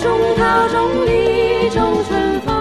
中考中的中春风。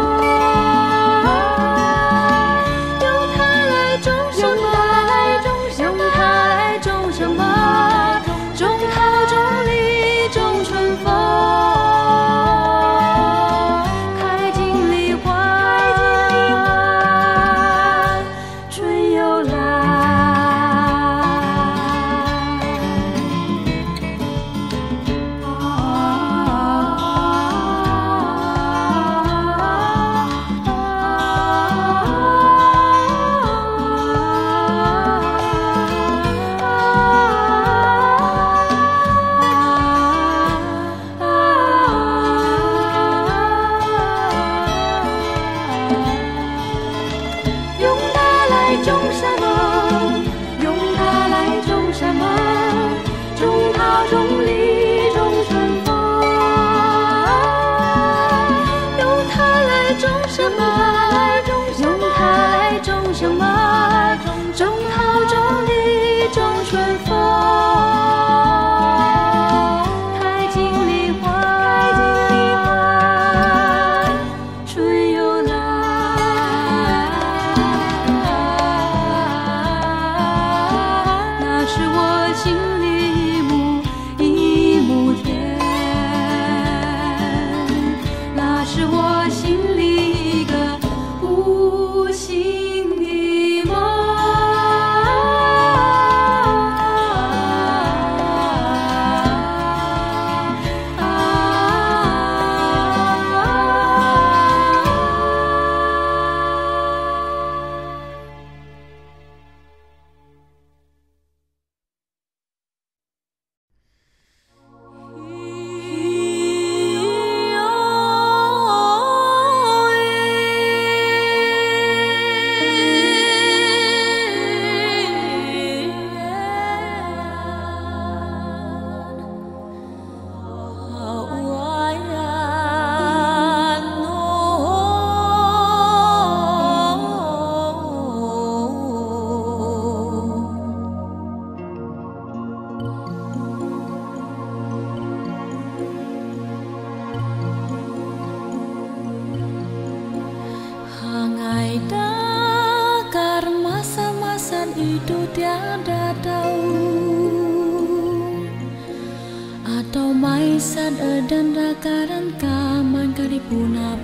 dan rakaran kaman kari puna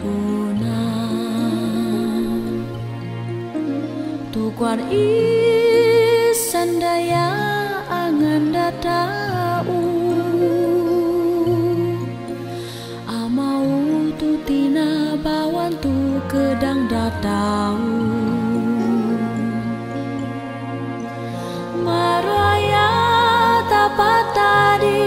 Tukar isan daya angan datau Amau tu tina bawan tu kedang datau Maraya tapatadi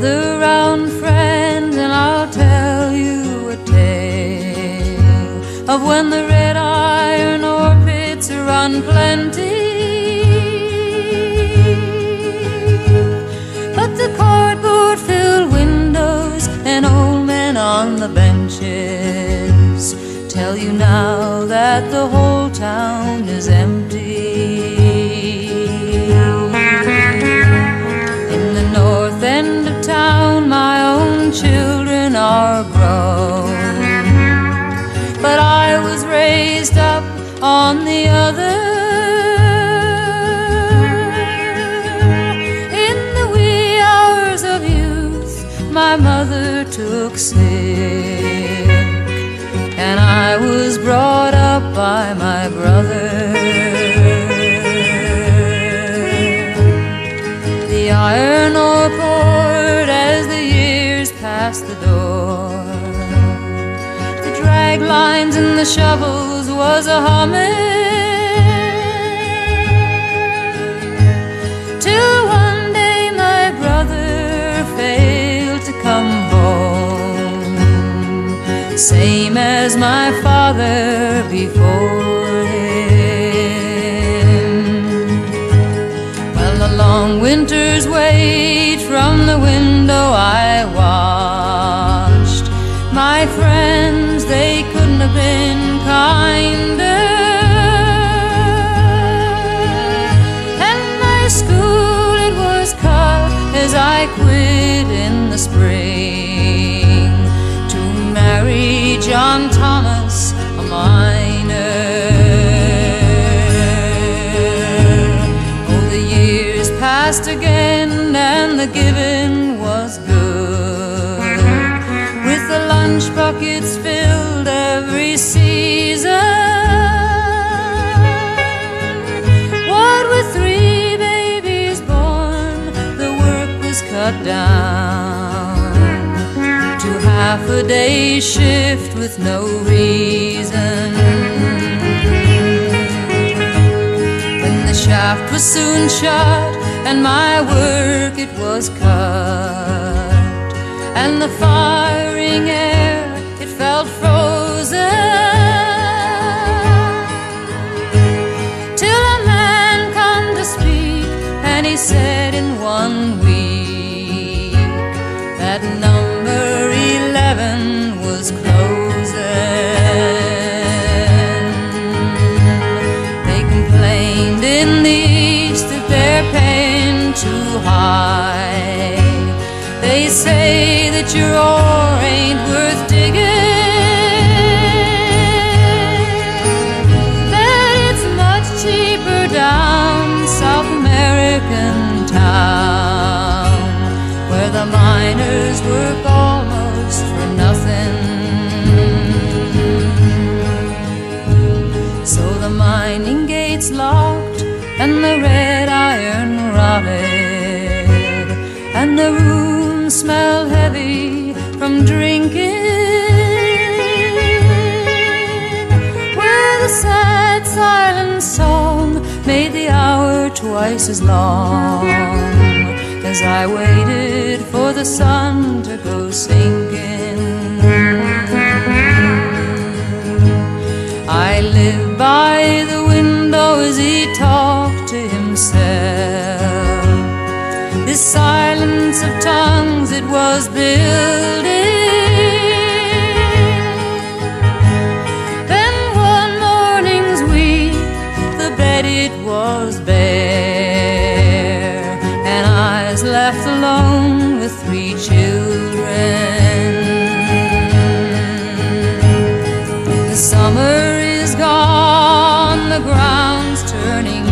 gather round, friends, and I'll tell you a tale of when the red iron ore pits plenty. But the cardboard filled windows and old men on the benches tell you now that the whole town is empty. Passed the door. The drag lines and the shovels was a humming. Till one day my brother failed to come home, same as my father before him. Well, the long winter's wait from the window John Thomas, a miner. Oh, the years passed again, and the giving half a day shift with no reason. When the shaft was soon shut and my work it was cut, and the firing air it felt frozen. Till a man come to speak, and he said in one week your ore ain't worth digging. That it's much cheaper down South American town where the miners work almost for nothing. So the mining gates locked and the red iron rotted and the smelled heavy from drinking. Where the sad, silent song made the hour twice as long as I waited for the sun to go sinking. It was building. Then one morning's week, the bed it was bare, and I was left alone with three children. The summer is gone, the ground's turning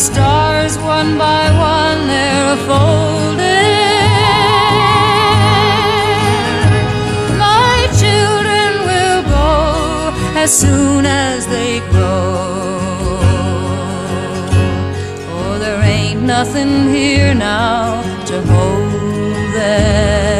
stars, one by one, they're folded. My children will go as soon as they grow. Oh, there ain't nothing here now to hold them.